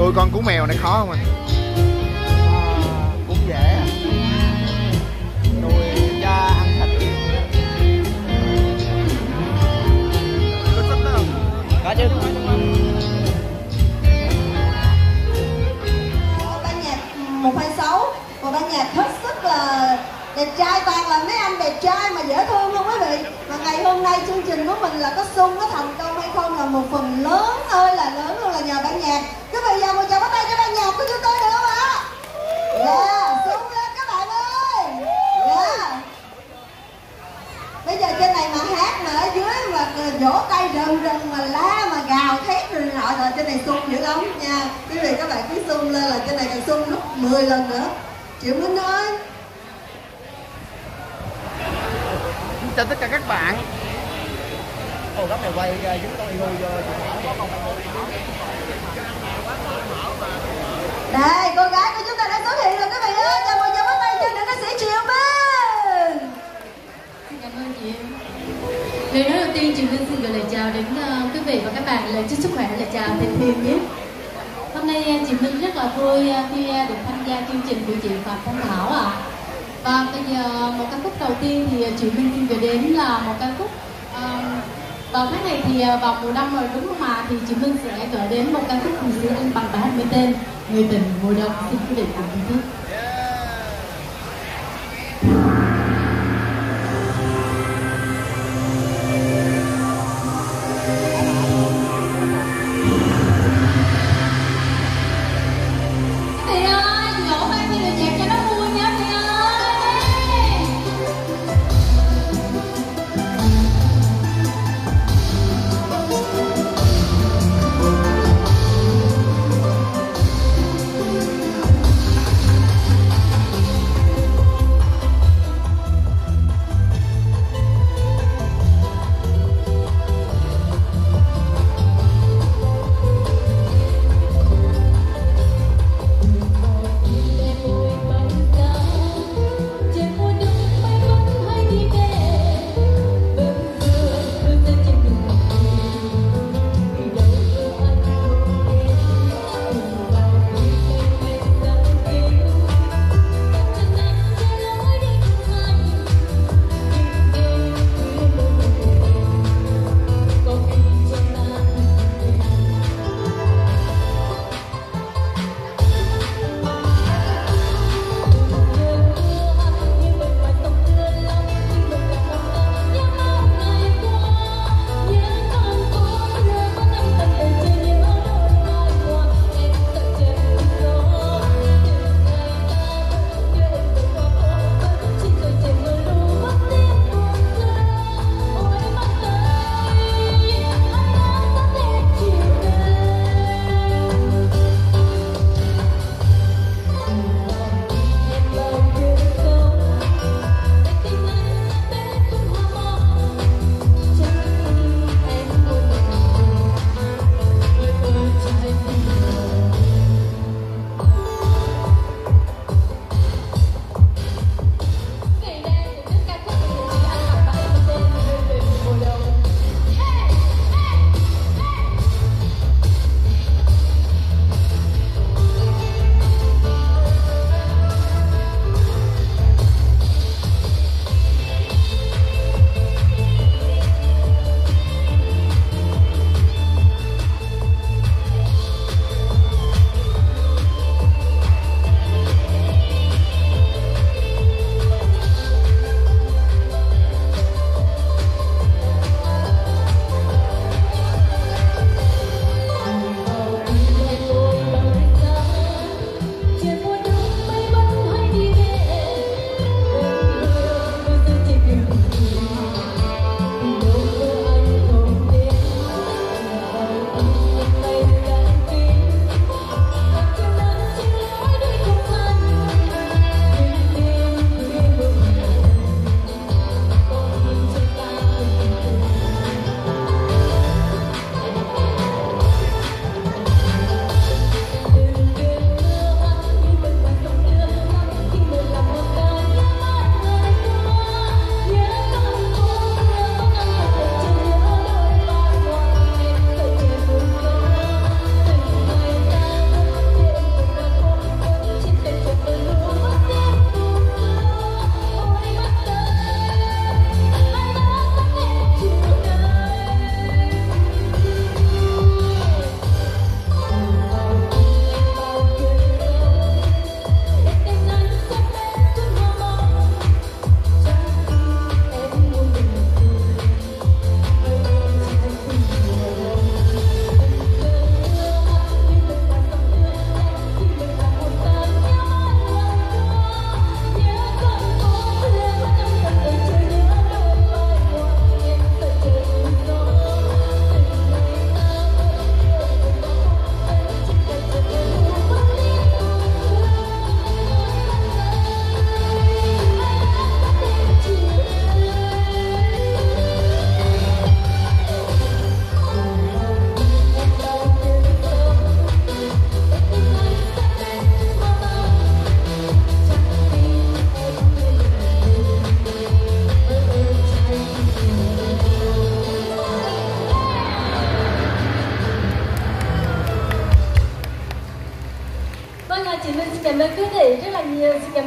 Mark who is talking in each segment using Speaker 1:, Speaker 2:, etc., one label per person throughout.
Speaker 1: nuôi con cú mèo này khó không anh?
Speaker 2: À, cũng dễ nuôi cho ăn thịt.
Speaker 1: Có thích không?
Speaker 2: Có chứ.
Speaker 3: Ban nhạc một hai sáu. Một ban nhạc hết sức là đẹp trai toàn là mấy anh đẹp trai mà dễ thương không quý vị mà ngày hôm nay chương trình của mình là có sung có thành công hay không là một phần lớn ơi là lớn luôn là nhờ ban nhạc quý vị giờ một chào bắt tay cho ban nhạc của chúng tôi được không ạ? Yeah sung lên các bạn ơi. Yeah bây giờ trên này mà hát mà ở dưới mà vỗ tay rần rần mà la mà gào thét rồi nọ rồi trên này sung dữ lắm nha. Quý vị các bạn cứ sung lên là trên này còn sung gấp 10 lần nữa. Chịu minh ơi.
Speaker 1: Chào tất cả các bạn.
Speaker 2: Ồ, góc này quay chúng tôi ngu vô
Speaker 3: đây cô gái của chúng ta đã xuất hiện rồi các bạn ơi chào mừng chào bắt tay cho nữ ca sĩ Triệu Minh
Speaker 4: cảm ơn chị em. Lời nói đầu tiên chị Minh xin gửi lời chào đến uh, quý vị và các bạn lời chúc sức khỏe lời chào thân thêm nhé. Hôm nay ờ, chị Minh rất là vui ờ, khi được tham gia chương trình của chị Phạm Thanh Thảo ạ. Và bây giờ một ca khúc đầu tiên thì chị Minh xin gửi đến là một ca khúc vào tháng này thì à, vào mùa đông rồi đúng không mà thì chị Minh sẽ gửi đến một ca khúc cùng Sĩ Anh bằng bài hát với tên Người tình mùa đông xin quý vị cùng thưởng thức.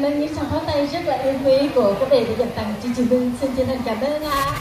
Speaker 5: Cảm ơn những tràng pháo tay rất là yêu quý của các vị đã dành tặng chương trình Minh xin chân thành cảm ơn ạ